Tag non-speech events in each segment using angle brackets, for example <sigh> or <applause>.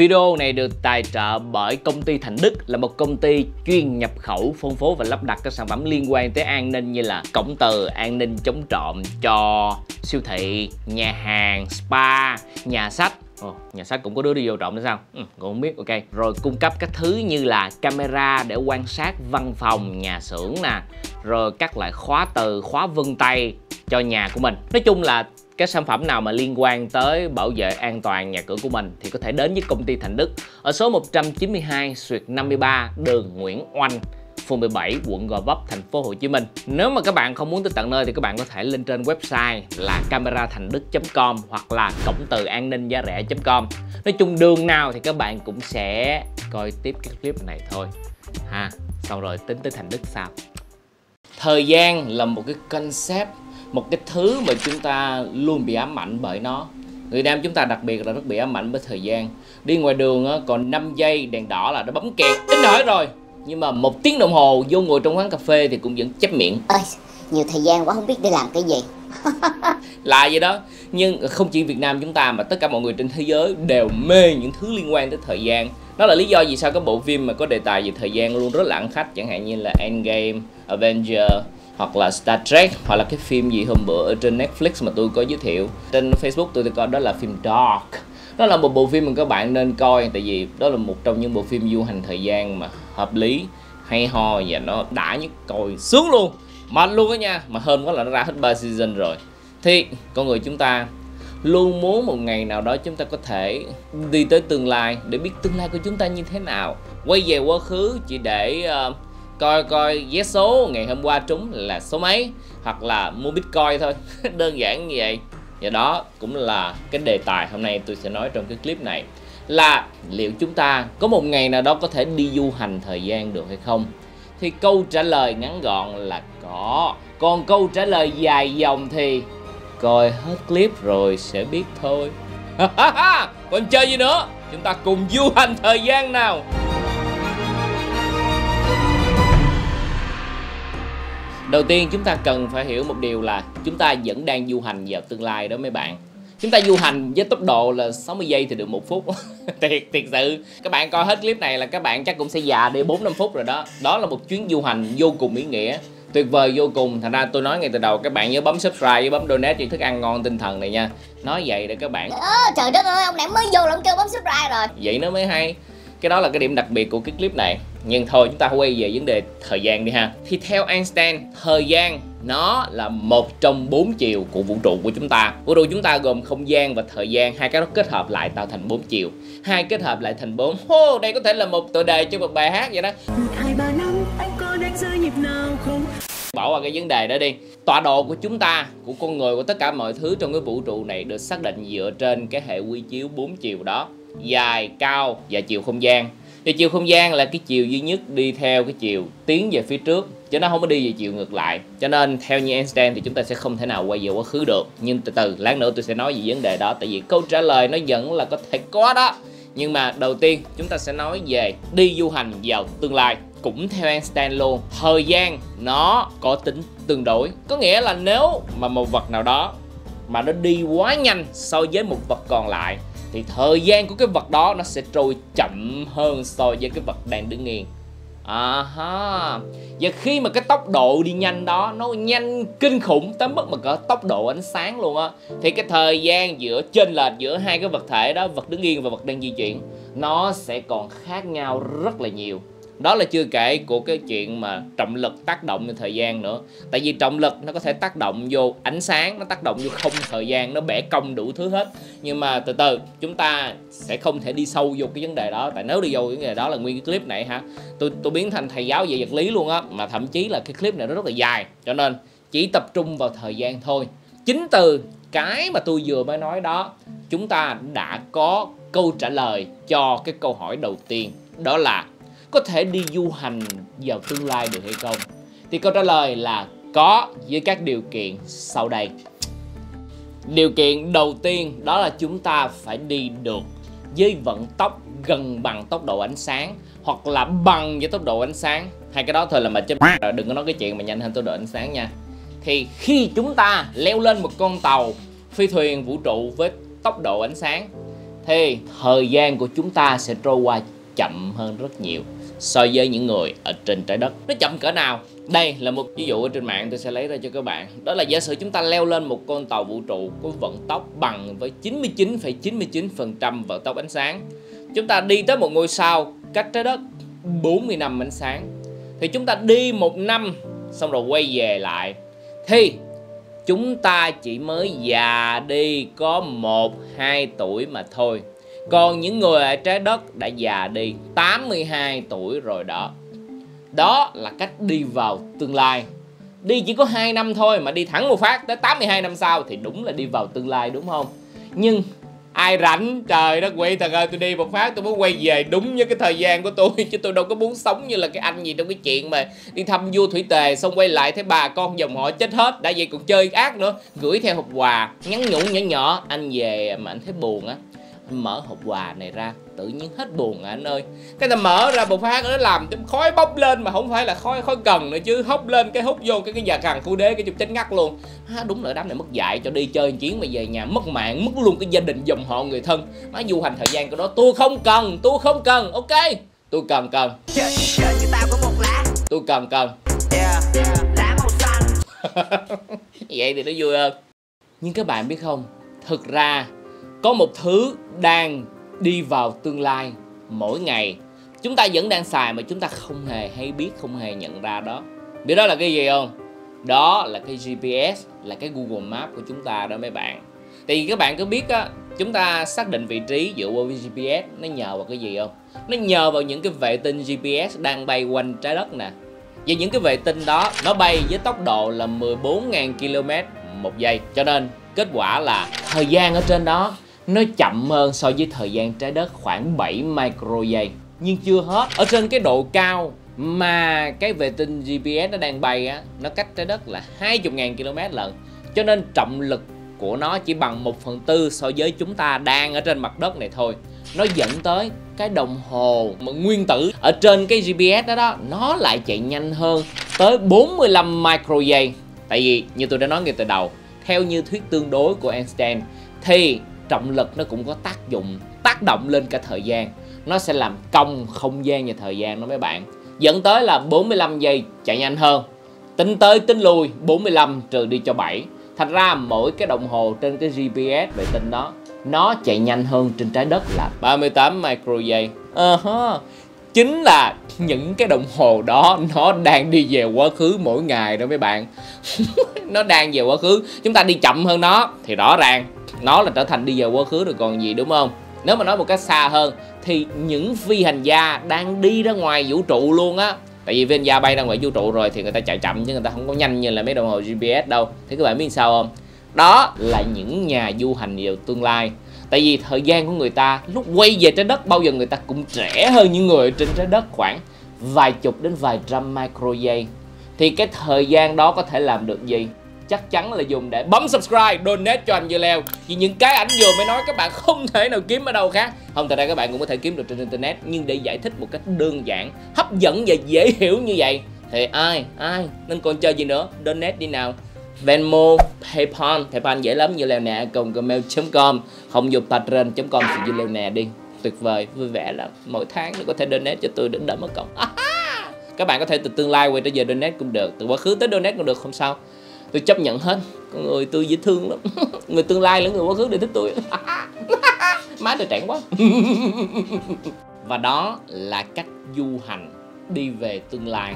Video này được tài trợ bởi công ty Thành Đức là một công ty chuyên nhập khẩu, phân phối và lắp đặt các sản phẩm liên quan tới an ninh như là cổng từ, an ninh chống trộm cho siêu thị, nhà hàng, spa, nhà sách. Ồ, nhà sách cũng có đứa đi vô trộm nữa sao? Ừ, cũng không biết, ok. Rồi cung cấp các thứ như là camera để quan sát văn phòng, nhà xưởng nè. Rồi các loại khóa từ, khóa vân tay cho nhà của mình. Nói chung là các sản phẩm nào mà liên quan tới bảo vệ an toàn nhà cửa của mình thì có thể đến với công ty Thành Đức ở số 192 xuyệt 53 đường Nguyễn Oanh phường 17 quận Gò Vấp thành phố Hồ Chí Minh. Nếu mà các bạn không muốn tới tận nơi thì các bạn có thể lên trên website là camerathànhdức.com hoặc là cổng từ an ninh giá rẻ.com. Nói chung đường nào thì các bạn cũng sẽ coi tiếp cái clip này thôi. Ha, xong rồi tính tới Thành Đức sao? Thời gian là một cái concept một cái thứ mà chúng ta luôn bị ám ảnh bởi nó. Người nam chúng ta đặc biệt là rất bị ám ảnh bởi thời gian. Đi ngoài đường á, còn 5 giây đèn đỏ là nó bấm kẹt ít hỏi rồi. Nhưng mà một tiếng đồng hồ vô ngồi trong quán cà phê thì cũng vẫn chấp miệng. Ơi nhiều thời gian quá không biết đi làm cái gì. <laughs> Là vậy đó. Nhưng không chỉ Việt Nam chúng ta mà tất cả mọi người trên thế giới đều mê những thứ liên quan tới thời gian. Đó là lý do vì sao các bộ phim mà có đề tài về thời gian luôn rất là ăn khách. Chẳng hạn như là Endgame, Avenger hoặc là Star Trek hoặc là cái phim gì hôm bữa ở trên Netflix mà tôi có giới thiệu. Trên Facebook tôi coi đó là phim Dark. Đó là một bộ phim mà các bạn nên coi tại vì đó là một trong những bộ phim du hành thời gian mà hợp lý hay ho và nó đã nhất coi sướng luôn. Mạnh luôn đó nha mà hơn quá là nó ra hết ba season rồi. Thì con người chúng ta luôn muốn một ngày nào đó chúng ta có thể đi tới tương lai để biết tương lai của chúng ta như thế nào. Quay về quá khứ chỉ để uh, coi coi vé số ngày hôm qua trúng là số mấy, hoặc là mua bitcoin thôi. <laughs> Đơn giản như vậy. Và đó cũng là cái đề tài hôm nay tôi sẽ nói trong cái clip này. Là liệu chúng ta có một ngày nào đó có thể đi du hành thời gian được hay không? Thì câu trả lời ngắn gọn là có. Còn câu trả lời dài dòng thì coi hết clip rồi sẽ biết thôi. <laughs> Còn chơi gì nữa? Chúng ta cùng du hành thời gian nào. Đầu tiên chúng ta cần phải hiểu một điều là chúng ta vẫn đang du hành vào tương lai đó mấy bạn. Chúng ta du hành với tốc độ là 60 giây thì được một phút. <laughs> Thiệt, thiệt sự. Các bạn coi hết clip này là các bạn chắc cũng sẽ già đi 4 năm phút rồi đó. Đó là một chuyến du hành vô cùng ý nghĩa Tuyệt vời vô cùng. Thành ra tôi nói ngay từ đầu các bạn nhớ bấm subscribe với bấm donate những thức ăn ngon tinh thần này nha. Nói vậy để các bạn. À, Trời đất ơi ông này mới vô là ông kêu bấm subscribe rồi. Vậy nó mới hay. Cái đó là cái điểm đặc biệt của cái clip này nhưng thôi, chúng ta quay về vấn đề thời gian đi ha. Thì theo Einstein, thời gian nó là một trong bốn chiều của vũ trụ của chúng ta. Vũ trụ chúng ta gồm không gian và thời gian. Hai cái đó kết hợp lại tạo thành bốn chiều. Hai kết hợp lại thành bốn. Hô, đây có thể là một tựa đề cho một bài hát vậy đó. Hai ba năm anh có đánh rơi nhịp nào không bỏ qua cái vấn đề đó đi. Tọa độ của chúng ta, của con người, của tất cả mọi thứ trong cái vũ trụ này được xác định dựa trên cái hệ quy chiếu bốn chiều đó. Dài, cao và chiều không gian thì chiều không gian là cái chiều duy nhất đi theo cái chiều tiến về phía trước, chứ nó không có đi về chiều ngược lại. Cho nên theo như Einstein thì chúng ta sẽ không thể nào quay về quá khứ được. Nhưng từ từ, lát nữa tôi sẽ nói về vấn đề đó, tại vì câu trả lời nó vẫn là có thể có đó. Nhưng mà đầu tiên, chúng ta sẽ nói về đi du hành vào tương lai. Cũng theo Einstein luôn, thời gian nó có tính tương đối. Có nghĩa là nếu mà một vật nào đó mà nó đi quá nhanh so với một vật còn lại thì thời gian của cái vật đó nó sẽ trôi chậm hơn so với cái vật đang đứng yên. À ha và khi mà cái tốc độ đi nhanh đó, nó nhanh kinh khủng tới mức mà có tốc độ ánh sáng luôn á. Thì cái thời gian giữa trên lệch giữa hai cái vật thể đó, vật đứng yên và vật đang di chuyển, nó sẽ còn khác nhau rất là nhiều đó là chưa kể của cái chuyện mà trọng lực tác động về thời gian nữa. Tại vì trọng lực nó có thể tác động vô ánh sáng, nó tác động vô không thời gian, nó bẻ cong đủ thứ hết. Nhưng mà từ từ, chúng ta sẽ không thể đi sâu vô cái vấn đề đó. Tại nếu đi vô cái vấn đề đó là nguyên cái clip này hả? Tôi tôi biến thành thầy giáo về vật lý luôn á, mà thậm chí là cái clip này nó rất là dài. Cho nên chỉ tập trung vào thời gian thôi. Chính từ cái mà tôi vừa mới nói đó, chúng ta đã có câu trả lời cho cái câu hỏi đầu tiên. Đó là có thể đi du hành vào tương lai được hay không? Thì câu trả lời là có với các điều kiện sau đây. Điều kiện đầu tiên đó là chúng ta phải đi được với vận tốc gần bằng tốc độ ánh sáng hoặc là bằng với tốc độ ánh sáng. Hai cái đó thôi là mà chứ đừng có nói cái chuyện mà nhanh hơn tốc độ ánh sáng nha. Thì khi chúng ta leo lên một con tàu phi thuyền vũ trụ với tốc độ ánh sáng thì thời gian của chúng ta sẽ trôi qua chậm hơn rất nhiều so với những người ở trên trái đất. Nó chậm cỡ nào? Đây là một ví dụ ở trên mạng tôi sẽ lấy ra cho các bạn. Đó là giả sử chúng ta leo lên một con tàu vũ trụ có vận tốc bằng với 99,99% vận tốc ánh sáng. Chúng ta đi tới một ngôi sao cách trái đất 40 năm ánh sáng. Thì chúng ta đi một năm xong rồi quay về lại. Thì chúng ta chỉ mới già đi có 1 2 tuổi mà thôi. Còn những người ở trái đất đã già đi 82 tuổi rồi đó. Đó là cách đi vào tương lai. Đi chỉ có 2 năm thôi mà đi thẳng một phát tới 82 năm sau thì đúng là đi vào tương lai, đúng không? Nhưng ai rảnh trời đất, quỷ thật ơi, tôi đi một phát tôi muốn quay về đúng với cái thời gian của tôi, <laughs> chứ tôi đâu có muốn sống như là cái anh gì trong cái chuyện mà đi thăm vua thủy tề xong quay lại thấy bà con dòng họ chết hết, đã vậy còn chơi ác nữa gửi theo hộp quà, nhắn nhủ nhỏ nhỏ, anh về mà anh thấy buồn á mở hộp quà này ra tự nhiên hết buồn à anh ơi. Cái ta mở ra một phát nó làm cho khói bốc lên mà không phải là khói khói cần nữa chứ hốc lên cái hút vô cái cái nhà càng khu đế cái chụp chết ngắt luôn. Ha, đúng là đám này mất dạy cho đi chơi chuyến mà về nhà mất mạng mất luôn cái gia đình dòng họ người thân. Má du hành thời gian của đó tôi không cần tôi không cần ok? Tôi cần cần. Chơi, chơi như tao có một lá tôi cần cần. Yeah. Lá màu xanh vậy thì nó vui hơn. Nhưng các bạn biết không thực ra có một thứ đang đi vào tương lai mỗi ngày. Chúng ta vẫn đang xài mà chúng ta không hề hay biết, không hề nhận ra đó. Biết đó là cái gì không? Đó là cái gps là cái google map của chúng ta đó mấy bạn. Thì các bạn có biết á, chúng ta xác định vị trí dựa vào gps nó nhờ vào cái gì không? Nó nhờ vào những cái vệ tinh gps đang bay quanh trái đất nè. Và những cái vệ tinh đó, nó bay với tốc độ là 14.000 km một giây. Cho nên, kết quả là thời gian ở trên đó nó chậm hơn so với thời gian trái đất khoảng 7 micro giây nhưng chưa hết. Ở trên cái độ cao mà cái vệ tinh GPS nó đang bay á, nó cách trái đất là 20.000 km lận cho nên trọng lực của nó chỉ bằng 1 phần tư so với chúng ta đang ở trên mặt đất này thôi. Nó dẫn tới cái đồng hồ mà nguyên tử ở trên cái GPS đó đó, nó lại chạy nhanh hơn tới 45 micro giây tại vì như tôi đã nói ngay từ đầu, theo như thuyết tương đối của Einstein, thì trọng lực nó cũng có tác dụng, tác động lên cả thời gian. Nó sẽ làm cong không gian và thời gian đó mấy bạn. Dẫn tới là 45 giây chạy nhanh hơn. Tính tới tính lui 45 trừ đi cho 7 thành ra mỗi cái đồng hồ trên cái GPS vệ tinh đó, nó chạy nhanh hơn trên trái đất là 38 micro giây uh-huh. chính là những cái đồng hồ đó, nó đang đi về quá khứ mỗi ngày đó mấy bạn. <laughs> Nó đang về quá khứ, chúng ta đi chậm hơn nó, thì rõ ràng nó là trở thành đi vào quá khứ rồi còn gì, đúng không? Nếu mà nói một cách xa hơn, thì những phi hành gia đang đi ra ngoài vũ trụ luôn á. Tại vì phi hành gia bay ra ngoài vũ trụ rồi thì người ta chạy chậm chứ người ta không có nhanh như là mấy đồng hồ GPS đâu. Thì các bạn biết sao không? Đó là những nhà du hành vào tương lai. Tại vì thời gian của người ta lúc quay về trái đất, bao giờ người ta cũng trẻ hơn những người trên trái đất khoảng vài chục đến vài trăm micro giây thì cái thời gian đó có thể làm được gì? Chắc chắn là dùng để bấm subscribe donate cho anh Dưa Leo. Vì những cái ảnh vừa mới nói các bạn không thể nào kiếm ở đâu khác. Không thật ra các bạn cũng có thể kiếm được trên internet nhưng để giải thích một cách đơn giản hấp dẫn và dễ hiểu như vậy thì ai ai nên còn chơi gì nữa? Donate đi nào. Venmo, Paypal, Paypal dễ lắm như leo nè cùng gmail.com không dùng patreon.com thì như leo nè đi tuyệt vời vui vẻ lắm. Mỗi tháng nó có thể donate cho tôi đến đỡ mất công. <laughs> Các bạn có thể từ tương lai quay trở về donate cũng được từ quá khứ tới donate cũng được không sao tôi chấp nhận hết. Con người tôi dễ thương lắm. <laughs> Người tương lai lẫn người quá khứ đều thích tôi. <laughs> Má tôi trẻ quá. <laughs> Và đó là cách du hành đi về tương lai.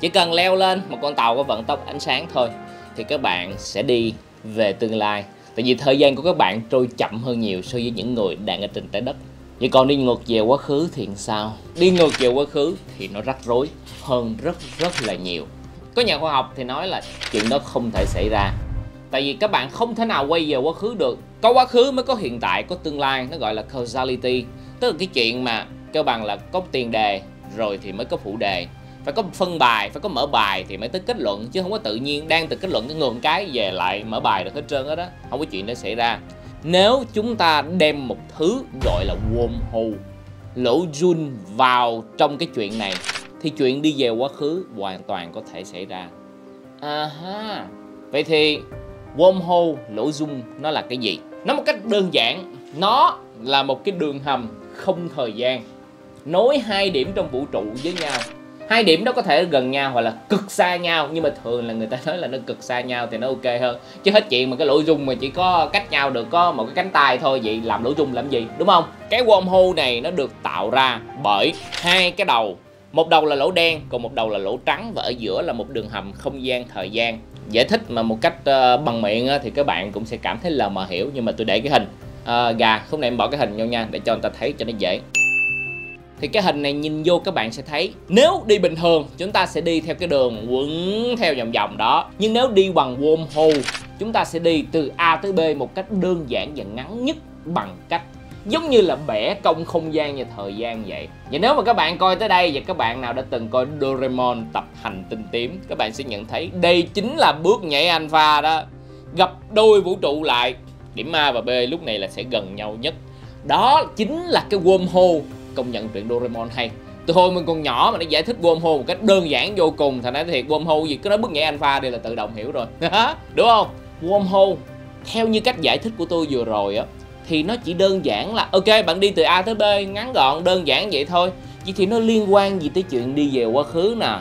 Chỉ cần leo lên một con tàu có vận tốc ánh sáng thôi, thì các bạn sẽ đi về tương lai. Tại vì thời gian của các bạn trôi chậm hơn nhiều so với những người đang ở trên trái đất. Vậy còn đi ngược về quá khứ thì sao? Đi ngược về quá khứ thì nó rắc rối hơn rất rất là nhiều có nhà khoa học thì nói là chuyện đó không thể xảy ra. Tại vì các bạn không thể nào quay về quá khứ được. Có quá khứ mới có hiện tại, có tương lai, nó gọi là causality. Tức là cái chuyện mà cơ bằng là có tiền đề rồi thì mới có phụ đề. Phải có phân bài, phải có mở bài thì mới tới kết luận, chứ không có tự nhiên đang từ kết luận cái ngừng cái về lại mở bài được hết trơn hết đó. Không có chuyện đó xảy ra. Nếu chúng ta đem một thứ gọi là wormhole, lỗ Jun vào trong cái chuyện này thì chuyện đi về quá khứ hoàn toàn có thể xảy ra. À ha vậy thì, wormhole, lỗ dung, nó là cái gì? Nó một cách đơn giản, nó là một cái đường hầm không thời gian. Nối hai điểm trong vũ trụ với nhau. Hai điểm đó có thể gần nhau hoặc là cực xa nhau, nhưng mà thường là người ta nói là nó cực xa nhau thì nó ok hơn. Chứ hết chuyện mà cái lỗ dung mà chỉ có cách nhau được, có một cái cánh tay thôi, vậy làm lỗ dung làm gì, đúng không? Cái wormhole này nó được tạo ra bởi hai cái đầu một đầu là lỗ đen còn một đầu là lỗ trắng. Và ở giữa là một đường hầm không gian thời gian. Giải thích mà một cách uh, bằng miệng uh, thì các bạn cũng sẽ cảm thấy là mờ hiểu. Nhưng mà tôi để cái hình. Uh, gà không này em bỏ cái hình vô nha để cho người ta thấy cho nó dễ. Thì cái hình này nhìn vô các bạn sẽ thấy nếu đi bình thường chúng ta sẽ đi theo cái đường quấn theo vòng vòng đó. Nhưng nếu đi bằng wormhole chúng ta sẽ đi từ A tới B một cách đơn giản và ngắn nhất bằng cách giống như là bẻ cong không gian và thời gian vậy. Và nếu mà các bạn coi tới đây và các bạn nào đã từng coi Doraemon tập hành tinh tím, các bạn sẽ nhận thấy đây chính là bước nhảy alpha đó. Gặp đôi vũ trụ lại. Điểm A và B lúc này là sẽ gần nhau nhất. Đó chính là cái wormhole. Công nhận truyện Doraemon hay. Từ hồi mình còn nhỏ mà nó giải thích wormhole một cách đơn giản vô cùng, thành nói thiệt wormhole gì. Cứ nói bước nhảy alpha đây là tự động hiểu rồi. <laughs> Đúng không? Wormhole. Theo như cách giải thích của tôi vừa rồi á thì nó chỉ đơn giản là ok bạn đi từ A tới B ngắn gọn đơn giản vậy thôi. Vậy thì nó liên quan gì tới chuyện đi về quá khứ nè.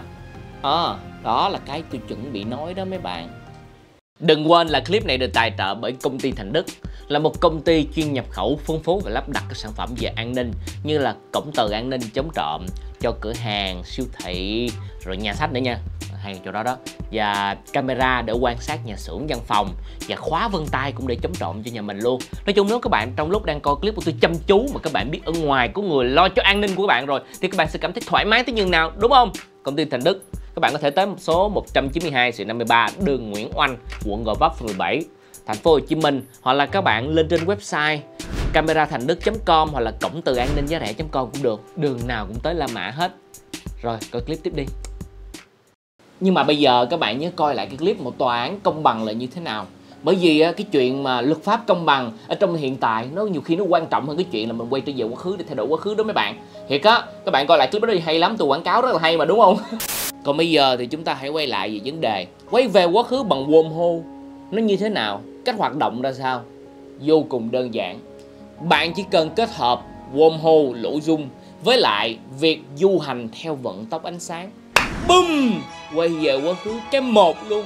À, đó là cái tôi chuẩn bị nói đó mấy bạn. Đừng quên là clip này được tài trợ bởi công ty Thành Đức là một công ty chuyên nhập khẩu phân phối và lắp đặt các sản phẩm về an ninh như là cổng từ an ninh chống trộm cho cửa hàng, siêu thị, rồi nhà sách nữa nha hay chỗ đó đó. Và camera để quan sát nhà xưởng, văn phòng và khóa vân tay cũng để chống trộm cho nhà mình luôn. Nói chung nếu các bạn trong lúc đang coi clip của tôi chăm chú mà các bạn biết ở ngoài có người lo cho an ninh của các bạn rồi, thì các bạn sẽ cảm thấy thoải mái tới nhường nào, đúng không? Công ty thành đức, các bạn có thể tới số 192 sự 53 đường Nguyễn Oanh, quận Gò Vấp, phường 17 thành phố Hồ Chí Minh, hoặc là các bạn lên trên website camera thành đức.com hoặc là cổng từ an ninh giá rẻ.com cũng được. Đường nào cũng tới La Mã hết. Rồi, coi clip tiếp đi nhưng mà bây giờ các bạn nhớ coi lại cái clip một tòa án công bằng là như thế nào. Bởi vì cái chuyện mà luật pháp công bằng ở trong hiện tại nó nhiều khi nó quan trọng hơn cái chuyện là mình quay trở về quá khứ để thay đổi quá khứ đó mấy bạn. Thiệt á, các bạn coi lại clip đó đi, hay lắm tôi quảng cáo rất là hay mà, đúng không? <laughs> Còn bây giờ thì chúng ta hãy quay lại về vấn đề, quay về quá khứ bằng wormhole, nó như thế nào, cách hoạt động ra sao? Vô cùng đơn giản. Bạn chỉ cần kết hợp wormhole, lỗ dung với lại việc du hành theo vận tốc ánh sáng. BOOM quay về quá khứ cái một luôn.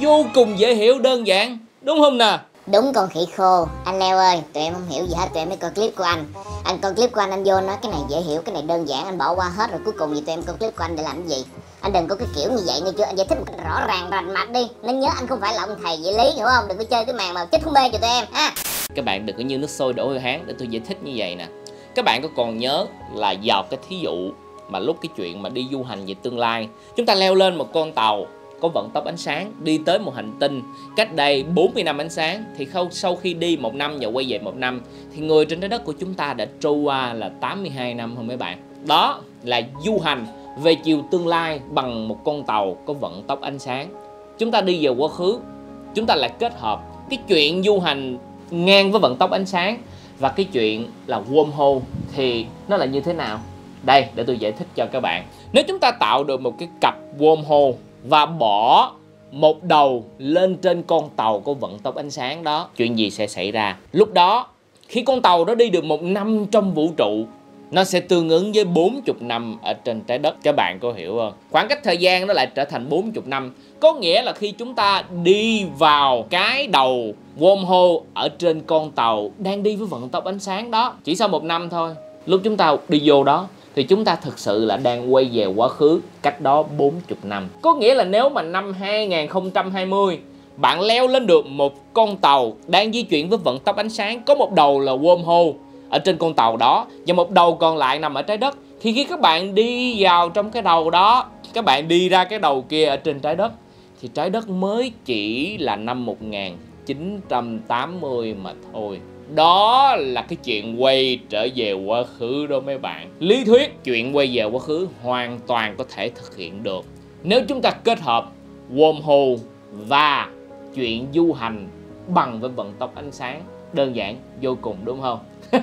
Vô cùng dễ hiểu đơn giản. Đúng không nè? Đúng con khỉ khô. Anh Leo ơi Tụi em không hiểu gì hết Tụi em mới coi clip của anh. Anh coi clip của anh Anh vô nói cái này dễ hiểu Cái này đơn giản Anh bỏ qua hết rồi Cuối cùng gì tụi em coi clip của anh để làm cái gì? Anh đừng có cái kiểu như vậy nghe chưa? Anh giải thích một cách rõ ràng rành mạch đi. Nên nhớ anh không phải là ông thầy dạy lý Hiểu không? Đừng có chơi cái màn mà chết không bê cho tụi em ha. Các bạn đừng có như nước sôi đổ hơi hán Để tôi giải thích như vậy nè. Các bạn có còn nhớ là dọc cái thí dụ mà lúc cái chuyện mà đi du hành về tương lai, chúng ta leo lên một con tàu có vận tốc ánh sáng, đi tới một hành tinh cách đây 40 năm ánh sáng, thì không sau khi đi một năm và quay về một năm, thì người trên trái đất của chúng ta đã trôi qua là 82 năm hơn mấy bạn? Đó là du hành về chiều tương lai bằng một con tàu có vận tốc ánh sáng. Chúng ta đi về quá khứ, chúng ta lại kết hợp cái chuyện du hành ngang với vận tốc ánh sáng và cái chuyện là wormhole, thì nó là như thế nào? Đây, để tôi giải thích cho các bạn. Nếu chúng ta tạo được một cái cặp wormhole và bỏ một đầu lên trên con tàu có vận tốc ánh sáng đó, chuyện gì sẽ xảy ra? Lúc đó, khi con tàu đó đi được một năm trong vũ trụ, nó sẽ tương ứng với 40 năm ở trên trái đất. Các bạn có hiểu không? Khoảng cách thời gian nó lại trở thành 40 năm. Có nghĩa là khi chúng ta đi vào cái đầu wormhole ở trên con tàu đang đi với vận tốc ánh sáng đó, chỉ sau một năm thôi, lúc chúng ta đi vô đó thì chúng ta thực sự là đang quay về quá khứ cách đó 40 năm. Có nghĩa là nếu mà năm 2020 bạn leo lên được một con tàu đang di chuyển với vận tốc ánh sáng, có một đầu là wormhole ở trên con tàu đó, và một đầu còn lại nằm ở trái đất, thì khi các bạn đi vào trong cái đầu đó, các bạn đi ra cái đầu kia ở trên trái đất, thì trái đất mới chỉ là năm 1980 mà thôi đó là cái chuyện quay trở về quá khứ đó mấy bạn. Lý thuyết, chuyện quay về quá khứ hoàn toàn có thể thực hiện được. Nếu chúng ta kết hợp wormhole và chuyện du hành bằng với vận tốc ánh sáng, đơn giản, vô cùng, đúng không? <laughs>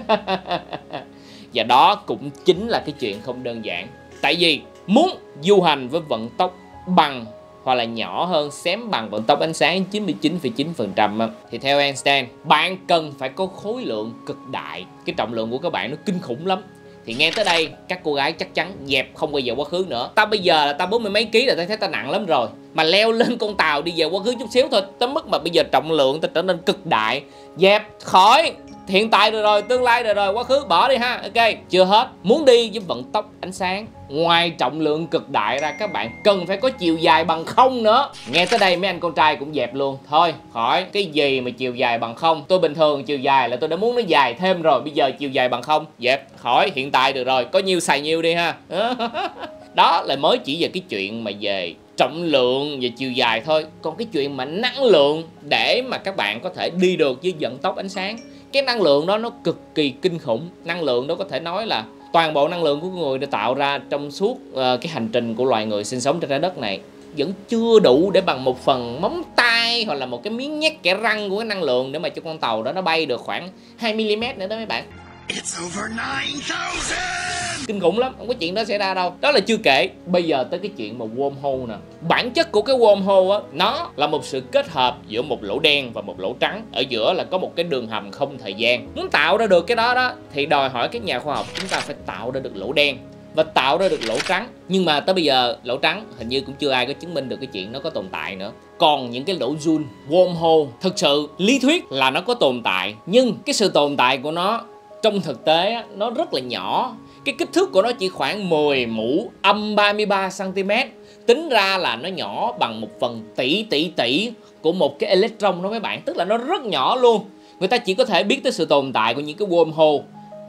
Và đó cũng chính là cái chuyện không đơn giản. Tại vì muốn du hành với vận tốc bằng hoặc là nhỏ hơn xém bằng vận tốc ánh sáng 99,9% thì theo Einstein bạn cần phải có khối lượng cực đại. Cái trọng lượng của các bạn nó kinh khủng lắm. Thì nghe tới đây các cô gái chắc chắn dẹp không bao giờ quá khứ nữa. Ta bây giờ là ta bốn mươi mấy ký là ta thấy ta nặng lắm rồi. Mà leo lên con tàu đi về quá khứ chút xíu thôi tới mức mà bây giờ trọng lượng ta trở nên cực đại. Dẹp khỏi hiện tại được rồi, tương lai được rồi, quá khứ, bỏ đi ha. Ok, chưa hết. Muốn đi với vận tốc ánh sáng. Ngoài trọng lượng cực đại ra, các bạn cần phải có chiều dài bằng không nữa. Nghe tới đây mấy anh con trai cũng dẹp luôn. Thôi, khỏi. Cái gì mà chiều dài bằng không? Tôi bình thường chiều dài là tôi đã muốn nó dài thêm rồi. Bây giờ chiều dài bằng không? Dẹp. Khỏi. Hiện tại được rồi. Có nhiêu xài nhiêu đi ha. <laughs> Đó là mới chỉ về cái chuyện mà về trọng lượng và chiều dài thôi. Còn cái chuyện mà năng lượng để mà các bạn có thể đi được với vận tốc ánh sáng cái năng lượng đó nó cực kỳ kinh khủng. Năng lượng đó có thể nói là toàn bộ năng lượng của người đã tạo ra trong suốt uh, cái hành trình của loài người sinh sống trên trái đất này. Vẫn chưa đủ để bằng một phần móng tay hoặc là một cái miếng nhét kẻ răng của cái năng lượng để mà cho con tàu đó nó bay được khoảng 2 mm nữa đó mấy bạn. It's over 9,000! kinh khủng lắm không có chuyện đó xảy ra đâu. Đó là chưa kể bây giờ tới cái chuyện mà wormhole nè. Bản chất của cái wormhole á nó là một sự kết hợp giữa một lỗ đen và một lỗ trắng. Ở giữa là có một cái đường hầm không thời gian. Muốn tạo ra được cái đó đó thì đòi hỏi các nhà khoa học chúng ta phải tạo ra được lỗ đen và tạo ra được lỗ trắng. Nhưng mà tới bây giờ lỗ trắng hình như cũng chưa ai có chứng minh được cái chuyện nó có tồn tại nữa. Còn những cái lỗ Joule wormhole thực sự lý thuyết là nó có tồn tại. Nhưng cái sự tồn tại của nó trong thực tế á, nó rất là nhỏ. Cái kích thước của nó chỉ khoảng 10 mũ âm 33 cm tính ra là nó nhỏ bằng một phần tỷ tỷ tỷ của một cái electron đó mấy bạn. Tức là nó rất nhỏ luôn. Người ta chỉ có thể biết tới sự tồn tại của những cái wormhole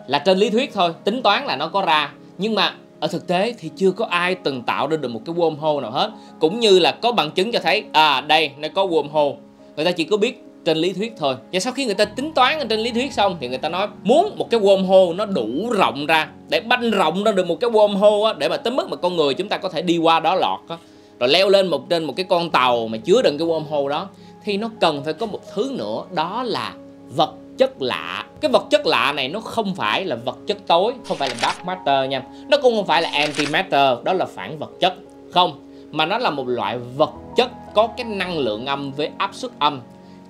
là trên lý thuyết thôi. Tính toán là nó có ra. Nhưng mà ở thực tế thì chưa có ai từng tạo ra được một cái wormhole nào hết. Cũng như là có bằng chứng cho thấy à đây nó có wormhole. Người ta chỉ có biết trên lý thuyết thôi. Và sau khi người ta tính toán ở trên lý thuyết xong thì người ta nói muốn một cái wormhole nó đủ rộng ra, để banh rộng ra được một cái wormhole á, để mà tới mức mà con người chúng ta có thể đi qua đó lọt á. Rồi leo lên một, trên một cái con tàu mà chứa đựng cái wormhole đó, thì nó cần phải có một thứ nữa, đó là vật chất lạ. Cái vật chất lạ này nó không phải là vật chất tối, không phải là dark matter nha. Nó cũng không phải là antimatter, đó là phản vật chất. Không, mà nó là một loại vật chất có cái năng lượng âm với áp suất âm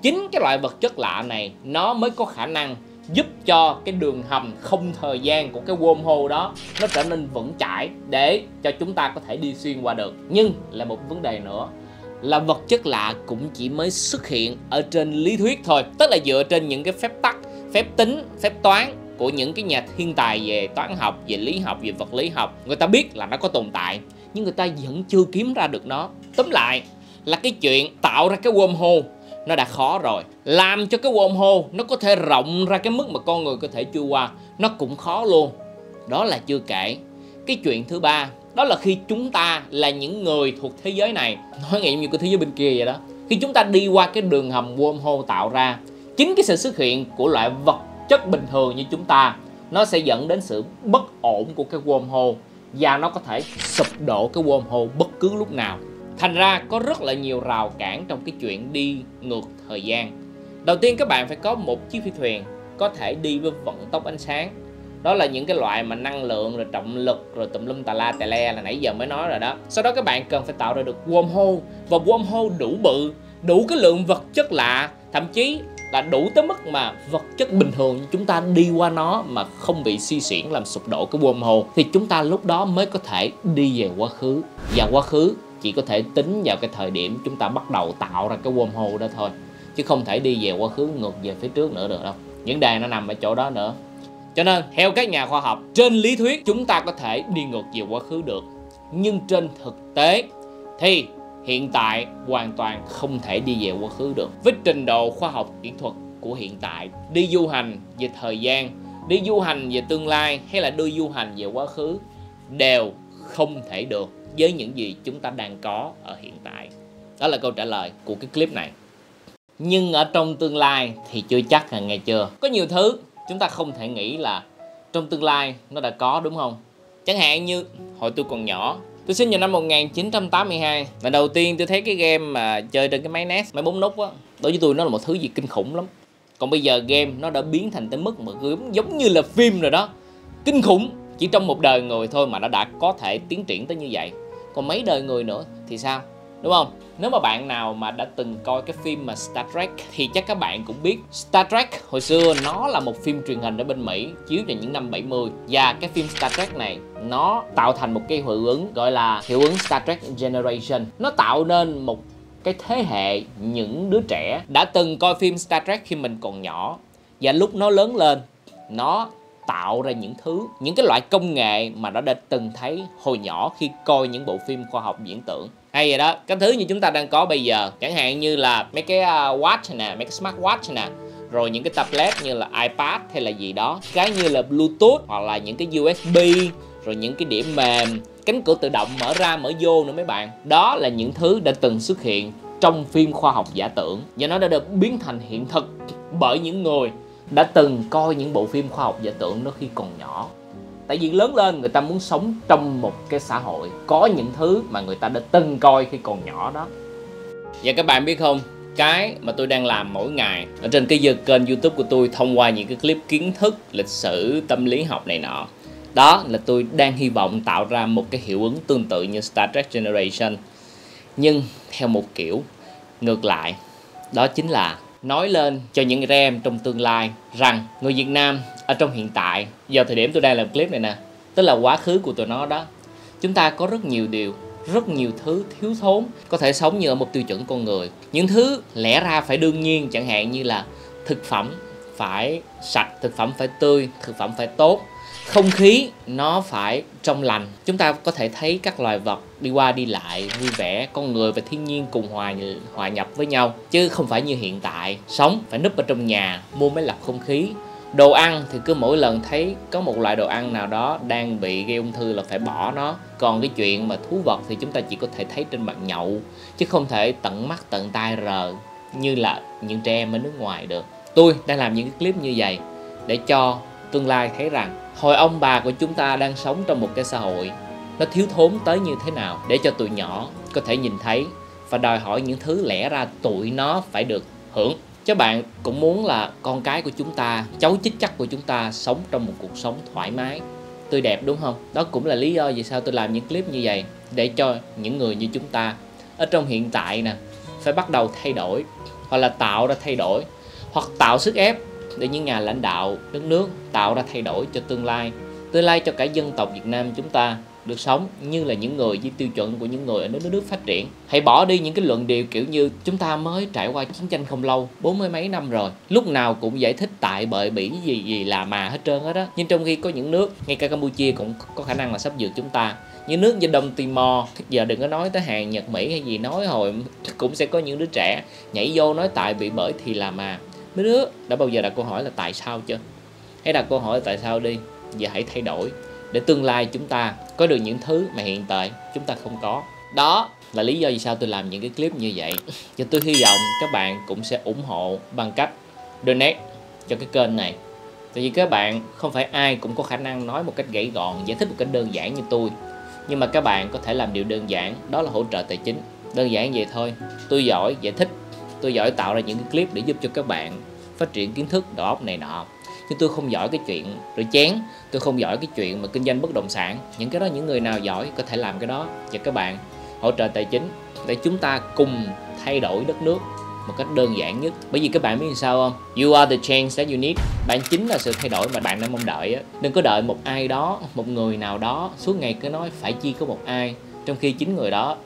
chính cái loại vật chất lạ này, nó mới có khả năng giúp cho cái đường hầm không thời gian của cái wormhole đó, nó trở nên vững chãi để cho chúng ta có thể đi xuyên qua được. Nhưng là một vấn đề nữa, là vật chất lạ cũng chỉ mới xuất hiện ở trên lý thuyết thôi. Tức là dựa trên những cái phép tắc, phép tính, phép toán của những cái nhà thiên tài về toán học, về lý học, về vật lý học. Người ta biết là nó có tồn tại, nhưng người ta vẫn chưa kiếm ra được nó. Tóm lại là cái chuyện tạo ra cái wormhole nó đã khó rồi. Làm cho cái wormhole nó có thể rộng ra cái mức mà con người có thể chui qua. Nó cũng khó luôn. Đó là chưa kể. Cái chuyện thứ ba, đó là khi chúng ta là những người thuộc thế giới này. Nói nghĩ như cái thế giới bên kia vậy đó. Khi chúng ta đi qua cái đường hầm wormhole tạo ra, chính cái sự xuất hiện của loại vật chất bình thường như chúng ta, nó sẽ dẫn đến sự bất ổn của cái wormhole và nó có thể sụp đổ cái wormhole bất cứ lúc nào thành ra có rất là nhiều rào cản trong cái chuyện đi ngược thời gian. Đầu tiên các bạn phải có một chiếc phi thuyền có thể đi với vận tốc ánh sáng. Đó là những cái loại mà năng lượng, rồi trọng lực, rồi tùm lum tà la tà le là nãy giờ mới nói rồi đó. Sau đó các bạn cần phải tạo ra được wormhole, và wormhole đủ bự, đủ cái lượng vật chất lạ, thậm chí là đủ tới mức mà vật chất bình thường chúng ta đi qua nó mà không bị suy xuyển làm sụp đổ cái wormhole, thì chúng ta lúc đó mới có thể đi về quá khứ. Và quá khứ chỉ có thể tính vào cái thời điểm chúng ta bắt đầu tạo ra cái wormhole đó thôi, chứ không thể đi về quá khứ ngược về phía trước nữa được đâu. Vấn đề nó nằm ở chỗ đó nữa. Cho nên, theo các nhà khoa học, trên lý thuyết chúng ta có thể đi ngược về quá khứ được. Nhưng trên thực tế thì hiện tại hoàn toàn không thể đi về quá khứ được. Với trình độ khoa học kỹ thuật của hiện tại, đi du hành về thời gian, đi du hành về tương lai hay là đi du hành về quá khứ đều không thể được với những gì chúng ta đang có ở hiện tại. Đó là câu trả lời của cái clip này. Nhưng ở trong tương lai thì chưa chắc là nghe chưa. Có nhiều thứ chúng ta không thể nghĩ là trong tương lai nó đã có, đúng không? Chẳng hạn như, hồi tôi còn nhỏ, tôi sinh vào năm 1982 lần đầu tiên tôi thấy cái game mà chơi trên cái máy NES máy bốn nút á, đối với tôi nó là một thứ gì kinh khủng lắm. Còn bây giờ game nó đã biến thành tới mức mà giống như là phim rồi đó. Kinh khủng chỉ trong một đời người thôi mà nó đã có thể tiến triển tới như vậy. Còn mấy đời người nữa thì sao? Đúng không? Nếu mà bạn nào mà đã từng coi cái phim mà Star Trek thì chắc các bạn cũng biết Star Trek hồi xưa nó là một phim truyền hình ở bên Mỹ chiếu vào những năm 70 và cái phim Star Trek này nó tạo thành một cái hiệu ứng gọi là hiệu ứng Star Trek Generation. Nó tạo nên một cái thế hệ những đứa trẻ đã từng coi phim Star Trek khi mình còn nhỏ. Và lúc nó lớn lên, nó tạo ra những thứ, những cái loại công nghệ mà nó đã từng thấy hồi nhỏ khi coi những bộ phim khoa học viễn tưởng. Hay vậy đó, cái thứ như chúng ta đang có bây giờ, chẳng hạn như là mấy cái à, watch nè, mấy cái smart watch nè, rồi những cái tablet như là ipad hay là gì đó, cái như là bluetooth hoặc là những cái usb rồi những cái điểm mềm, cánh cửa tự động mở ra, mở vô nữa mấy bạn. Đó là những thứ đã từng xuất hiện trong phim khoa học giả tưởng, và nó đã được biến thành hiện thực bởi những người đã từng coi những bộ phim khoa học giả tưởng đó khi còn nhỏ. Tại vì lớn lên, người ta muốn sống trong một cái xã hội có những thứ mà người ta đã từng coi khi còn nhỏ đó. Và các bạn biết không, cái mà tôi đang làm mỗi ngày ở trên cái giờ kênh youtube của tôi thông qua những cái clip kiến thức, lịch sử, tâm lý học này nọ. Đó là tôi đang hy vọng tạo ra một cái hiệu ứng tương tự như Star Trek Generation, nhưng theo một kiểu ngược lại. Đó chính là nói lên cho những trẻ em trong tương lai rằng người Việt Nam ở trong hiện tại, vào thời điểm tôi đang làm clip này nè, tức là quá khứ của tụi nó đó, chúng ta có rất nhiều điều, rất nhiều thứ thiếu thốn có thể sống như ở một tiêu chuẩn con người. Những thứ lẽ ra phải đương nhiên, chẳng hạn như là thực phẩm phải sạch, thực phẩm phải tươi, thực phẩm phải tốt không khí nó phải trong lành. Chúng ta có thể thấy các loài vật đi qua đi lại, vui vẻ, con người và thiên nhiên cùng hòa hòa nhập với nhau, chứ không phải như hiện tại. Sống phải núp ở trong nhà, mua máy lọc không khí. Đồ ăn thì cứ mỗi lần thấy có một loại đồ ăn nào đó đang bị gây ung thư là phải bỏ nó. Còn cái chuyện mà thú vật thì chúng ta chỉ có thể thấy trên bàn nhậu, chứ không thể tận mắt, tận tai rờ như là những trẻ em ở nước ngoài được. Tôi đang làm những cái clip như vậy để cho tương lai thấy rằng hồi ông bà của chúng ta đang sống trong một cái xã hội nó thiếu thốn tới như thế nào để cho tụi nhỏ có thể nhìn thấy và đòi hỏi những thứ lẽ ra tụi nó phải được hưởng. Các bạn cũng muốn là con cái của chúng ta, cháu chích chắc của chúng ta sống trong một cuộc sống thoải mái, tươi đẹp đúng không? Đó cũng là lý do vì sao tôi làm những clip như vậy, để cho những người như chúng ta ở trong hiện tại nè, phải bắt đầu thay đổi hoặc là tạo ra thay đổi hoặc tạo sức ép để những nhà lãnh đạo, đất nước tạo ra thay đổi cho tương lai. Tương lai cho cả dân tộc Việt Nam chúng ta được sống như là những người với tiêu chuẩn của những người ở nước nước phát triển. Hãy bỏ đi những cái luận điệu kiểu như chúng ta mới trải qua chiến tranh không lâu, bốn mươi mấy năm rồi, lúc nào cũng giải thích tại bởi bỉ gì gì là mà hết trơn hết á. Nhưng trong khi có những nước, ngay cả campuchia cũng có khả năng là sắp vượt chúng ta. Những nước như đông timor giờ đừng có nói tới hàng nhật, mỹ hay gì, nói hồi cũng sẽ có những đứa trẻ nhảy vô nói tại bị bởi thì là mà mấy đứa, đã bao giờ đặt câu hỏi là tại sao chưa? Hãy đặt câu hỏi là tại sao đi, và hãy thay đổi để tương lai chúng ta có được những thứ mà hiện tại chúng ta không có. Đó là lý do vì sao tôi làm những cái clip như vậy. Và tôi hy vọng các bạn cũng sẽ ủng hộ bằng cách donate cho cái kênh này. Tại vì các bạn, không phải ai cũng có khả năng nói một cách gãy gọn, giải thích một cách đơn giản như tôi. Nhưng mà các bạn có thể làm điều đơn giản, đó là hỗ trợ tài chính. Đơn giản vậy thôi. Tôi giỏi, giải thích tôi giỏi tạo ra những cái clip để giúp cho các bạn phát triển kiến thức, đầu óc này nọ. Nhưng tôi không giỏi cái chuyện rửa chén, tôi không giỏi cái chuyện mà kinh doanh bất động sản. Những cái đó những người nào giỏi có thể làm cái đó và các bạn. Hỗ trợ tài chính để chúng ta cùng thay đổi đất nước một cách đơn giản nhất. Bởi vì các bạn biết sao không? You are the change that you need. Bạn chính là sự thay đổi mà bạn đang mong đợi á. Đừng có đợi một ai đó, một người nào đó suốt ngày cứ nói phải chi có một ai, trong khi chính người đó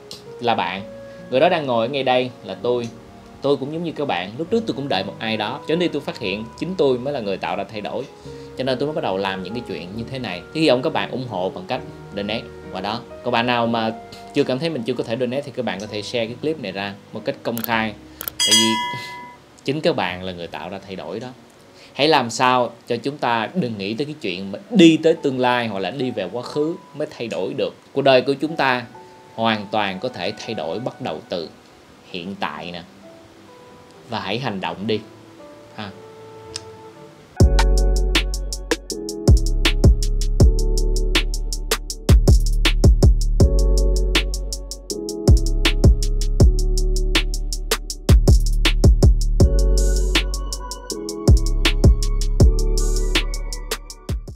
là bạn. Người đó đang ngồi ở ngay đây là tôi tôi cũng giống như các bạn, lúc trước tôi cũng đợi một ai đó, cho nên tôi phát hiện chính tôi mới là người tạo ra thay đổi. Cho nên tôi mới bắt đầu làm những cái chuyện như thế này. Hy vọng các bạn ủng hộ bằng cách donate. Và đó còn bạn nào mà chưa cảm thấy mình chưa có thể donate thì các bạn có thể share cái clip này ra một cách công khai. Tại vì <laughs> chính các bạn là người tạo ra thay đổi đó. Hãy làm sao cho chúng ta đừng nghĩ tới cái chuyện mà đi tới tương lai hoặc là đi về quá khứ mới thay đổi được. Cuộc đời của chúng ta hoàn toàn có thể thay đổi bắt đầu từ hiện tại nè và hãy hành động đi. Ha.